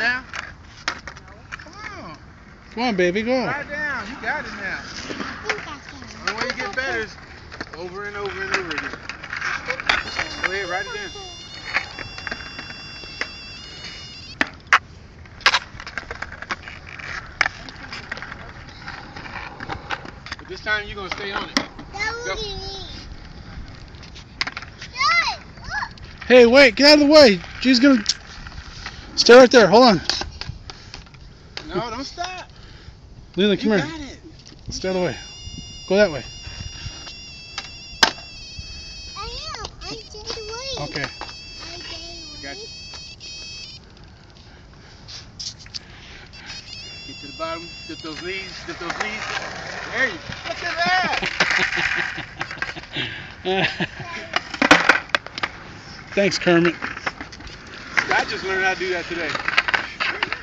down? Come on. Come on, baby, go. Ride down. You got it now. The way you get better is over and over and over again. Go ahead, write it down. But this time you're gonna stay on it. Go. Hey, wait, get out of the way. She's gonna stay right there. Hold on. No, don't stop. Leland, come you here. got it. Stay out of the way. Go that way. I am. I stayed away. Okay. Got you. Get to the bottom. Dip those knees. Dip those knees. There you Look at that. Thanks, Kermit. I just learned how to do that today.